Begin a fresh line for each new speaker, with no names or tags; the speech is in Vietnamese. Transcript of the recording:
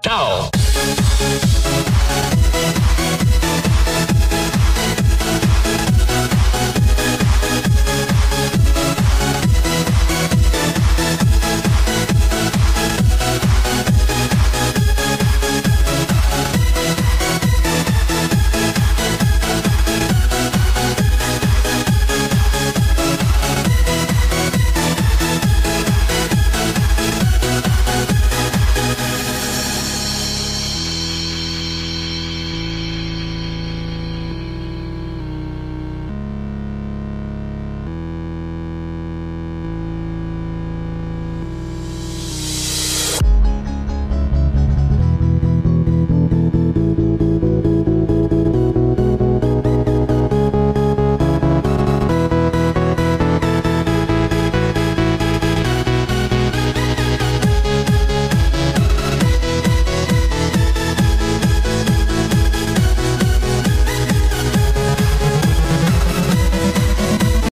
Ciao!